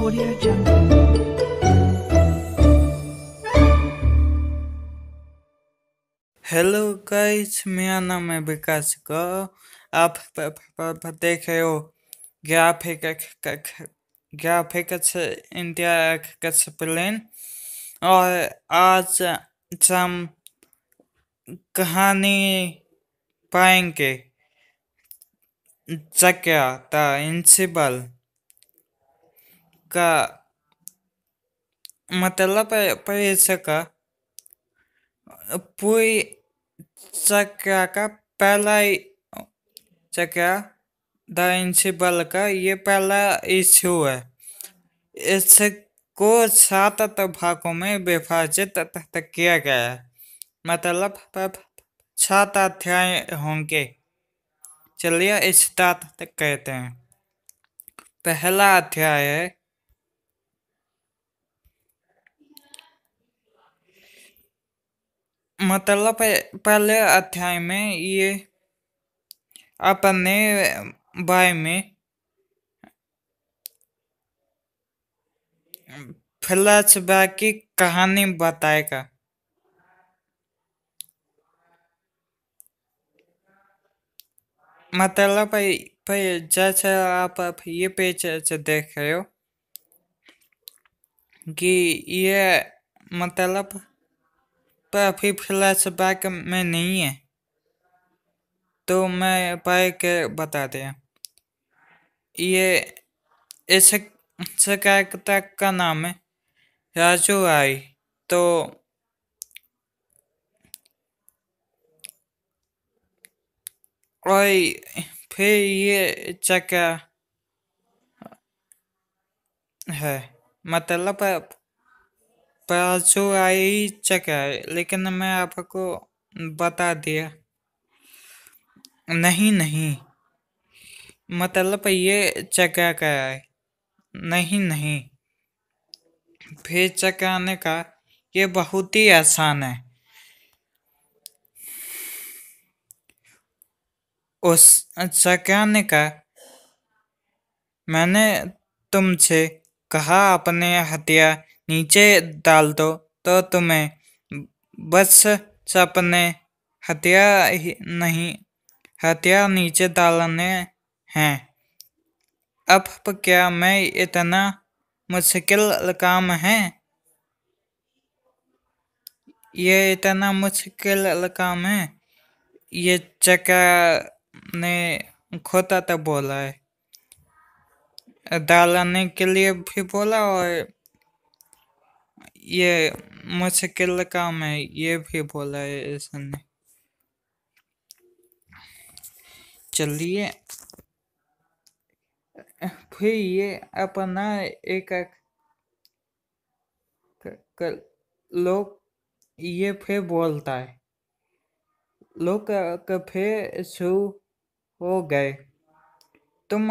Audio Jungle. Hello guys मेरा नाम है विकास का। आप देख रहे हो ग्राफिक ग्राफिक्स इंडिया एक्सप्लेन और आज हम कहानी पाएँगे। जक्या द इंसिबल का मतलब है पैसे का पूरी चक्र का पहला चक्र द इंसिबल का, ये पहला इश्यू है। इसको सात भागों में विभाजित किया गया है। मतलब सात अध्याय होंगे। चलिए स्टार्ट कहते हैं। पहला अध्याय है मतलब पहले अध्याय में ये अपने बारे में फ्लैशबैक की कहानी बताएगा। मतलब जैसे आप ये पेज देख रहे हो कि ये मतलब पर अभी फ्लैशबैक में नहीं है। तो मैं पाए के बता दें। ये इस कैरेक्टर का नाम है। राजू आई तो और फिर ये जगह है। मतलब परसों आई है लेकिन मैं आपको बता दिया। नहीं नहीं। मतलब ये जगह का है। नहीं नहीं। फिर चकाने का ये बहुत ही आसान है। उस चकाने का मैंने तुमसे कहा, अपने हथियार नीचे डाल दो तो तुम्हें बस अपने हथियार नहीं हत्या नीचे डालने हैं। अब क्या मैं इतना मुश्किल काम है? ये इतना मुश्किल काम है? ये चका ने खोता तो बोला है। डालने के लिए भी बोला और ये मुश्किल काम है ये भी बोला है इसने। चलिए। फिर ये अपना एक लोग ये फिर बोलता है। लोग फिर शुरू हो गए। तुम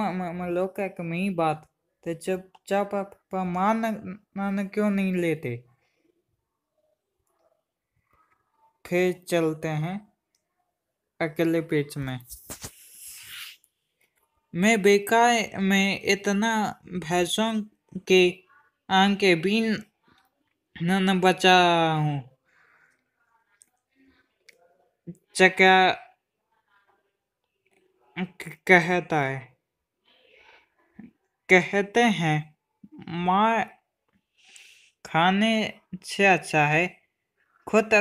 लोग का कमी बात तो जब जब आप मान क्यों नहीं लेते? फिर चलते हैं अगले पेज में। मैं बेकार में इतना भैंसों के आँख के भी न बचा हूँ। चका कहता है। कहते हैं माँ खाने से अच्छा है। खुद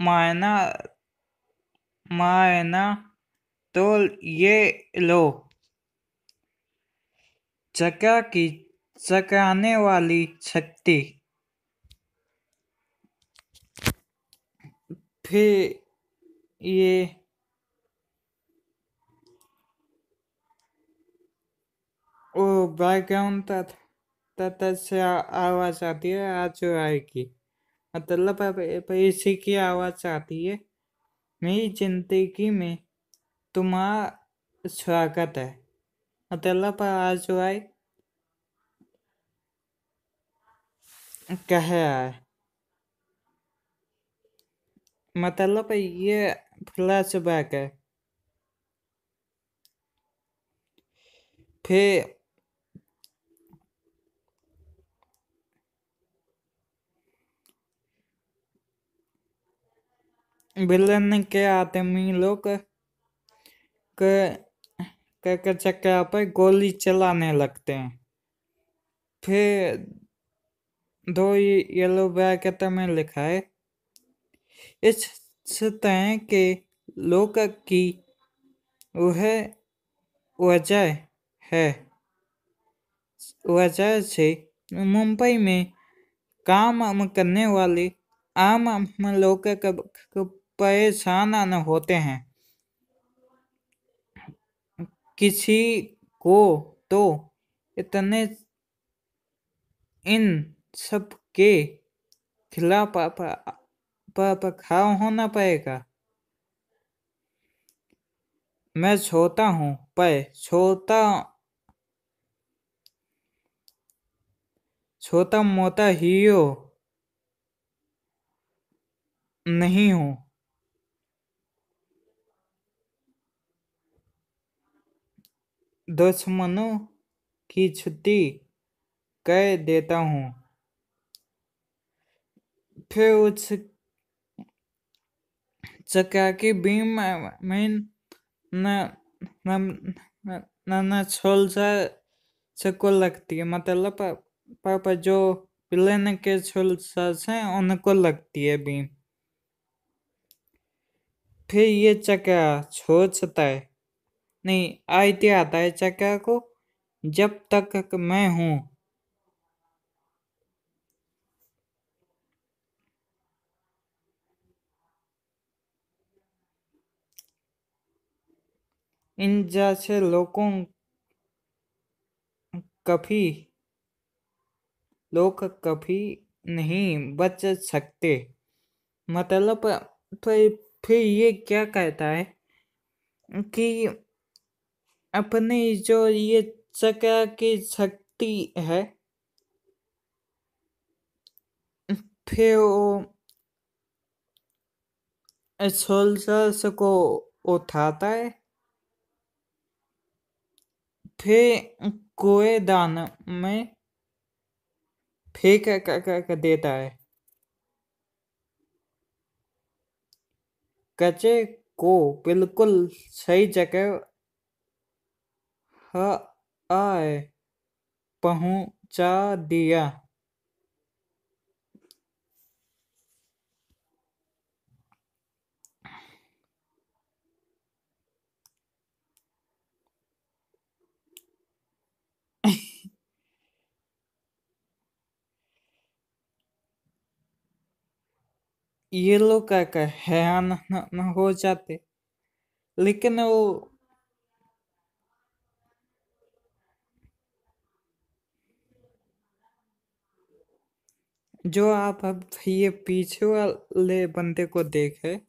मायना मायना तो ये लो। चका की, चकाने वाली शक्ति। फिर ये ओ बैकग्राउंड तथा से आवाज़ आती है, आज आएगी। मतलब अब इसी की आवाज़ आती है। मेरी ज़िंदगी में तुम्हारा स्वागत है। मतलब आज आए, कह रहा है। मतलब ये फ्लैशबैक है। फिर विलन के आदमी लोग चक्का पर गोली चलाने लगते हैं फिर दो येलो ब्रैकेट में लिखा है इस सतह के लोक की वह वजह है वजह से मुंबई में काम करने वाले आम लोग परेशान होते हैं। किसी को तो इतने इन सब के खिलाफ खड़ा होना पड़ेगा। मैं छोटा हूँ, पर छोटा छोटा मोटा हीरो नहीं हूँ। दुश्मनों की छुट्टी कह देता हूँ। फिर उस चक्का की बीम में न को लगती है। मतलब पापा जो पिलन के छुलसा हैं उनको लगती है बीम। फिर ये चक्का छोड़ता है। नहीं आते आता है चक्का को जब तक मैं हूँ। इन जैसे लोगों, कभी लोग कभी नहीं बच सकते। मतलब तो फिर ये क्या कहता है कि अपनी जो ये चक्र की शक्ति है, फिर वो सोल्जर्स को उठाता है। फिर कुएदान में फेंक देता है। कचे को बिल्कुल सही जगह आए पहुँचा दिया। ये लोग क्या हैरान न हो जाते लेकिन वो जो आप अब ये पीछे वाले बंदे को देखे।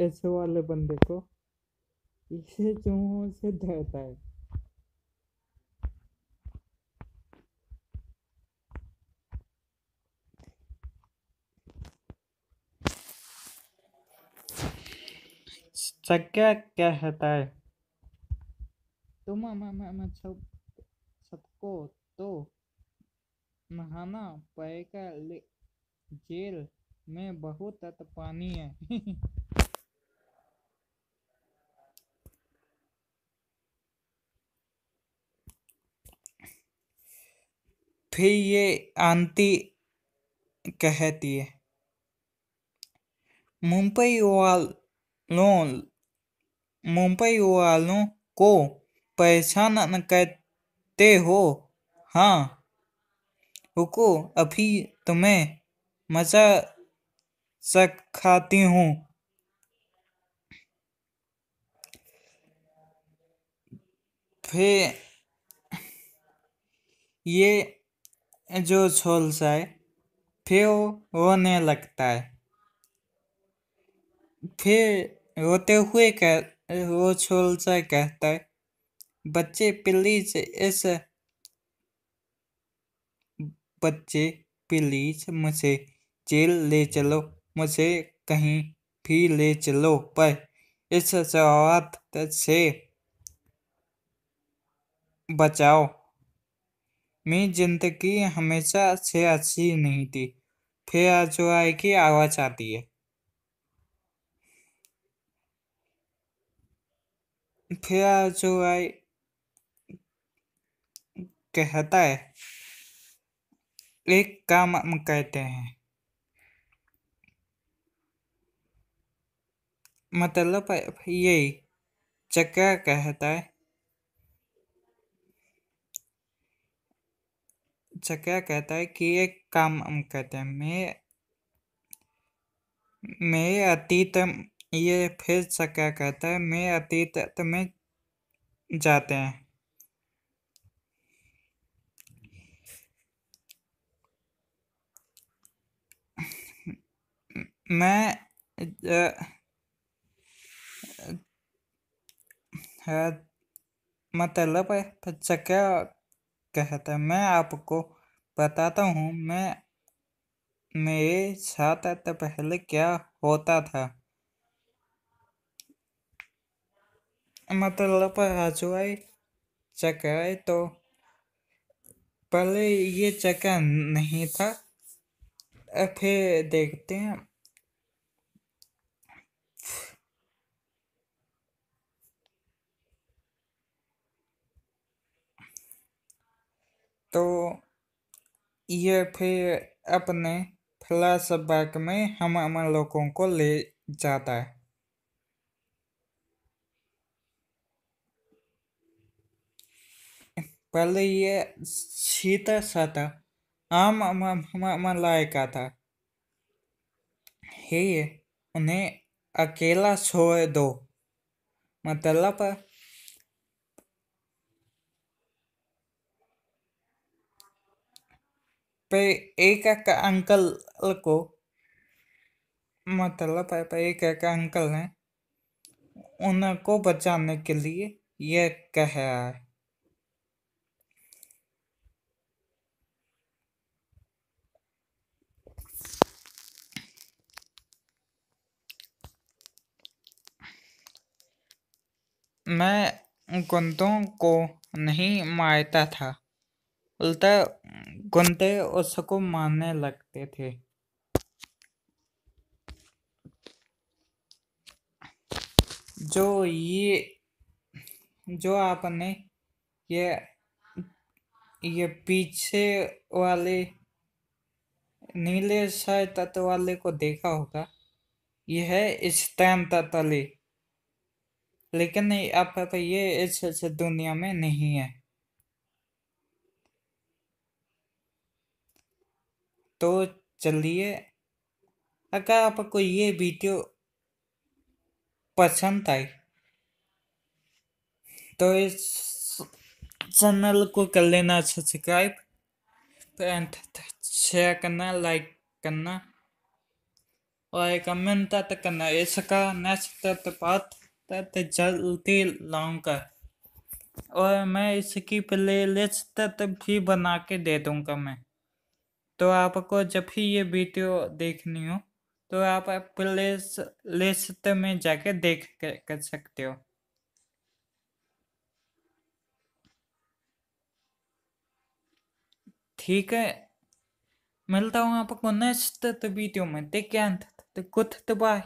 इस वाले बंदे को। इसे चूहों से डरता है। क्या कहता है? तुम सब सबको तो नहाना पड़ेगा जेल में बहुत पानी है फिर ये आंटी कहती है, मुंबई वालों मुंबई वालों को परेशान कहते हो? हाँ। रुको, अभी तुम्हें मज़ा सखाती हूँ। फिर ये जो छोल सा है फिर वो रोने लगता है। फिर रोते हुए कह, वो छोल सा कहता है बच्चे प्लीज़ इस बच्चे प्लीज़ मुझे जेल ले चलो मुझे कहीं भी ले चलो, पर इस जवाब से बचाओ। मेरी ज़िंदगी हमेशा से अच्छी नहीं थी, फिर जो की आवाज़ आती है। फिर आए कहता है। एक काम हम कहते हैं। मतलब यही चक्का कहता है। चक्का कहता है कि एक काम हम कहते हैं। मैं मैं अतीत ये फिर चक्का कहता है। मैं अतीत में जाते हैं। मैं मतलब क्या कहता है। मैं आपको बताता हूँ, मैं, मेरे साथ तो पहले क्या होता था। मतलब आई चक्कर तो पहले ये चक्कर नहीं था। फिर देखते हैं। तो ये फिर अपने फ्लैशबैक में हम हम लोगों को ले जाता है। पहले ये सीता सा था आम मलाइका था। हे, उन्हें अकेला छोड़ दो। मतलब पे एक एक अंकल को मतलब एक एक अंकल ने उनको बचाने के लिए यह कहा है। मैं गुंदों को नहीं मारता था। उल्टा गुंडे उसको मारने लगते थे। जो ये, जो आपने ये ये पीछे वाले नीले शाय तत्व वाले को देखा होगा। यह है स्टैम तत्वली लेकिन आप ये इस दुनिया में नहीं है। तो चलिए, अगर आपको ये वीडियो पसंद आई तो इस चैनल को कर लेना सब्सक्राइब एंड शेयर करना लाइक करना और कमेंट तक करना। इसका नेक्स्ट पार्ट तक जल्दी लाऊँगा और मैं इसकी प्ले लिस्ट तक भी बना के दे दूँगा मैं। तो आपको जब भी ये वीडियो देखनी हो तो आप प्ले लिस्ट में जाके देख कर सकते हो। ठीक है। मिलता हूँ आपको नेक्स्ट वीडियो में। देखिए कुछ बाय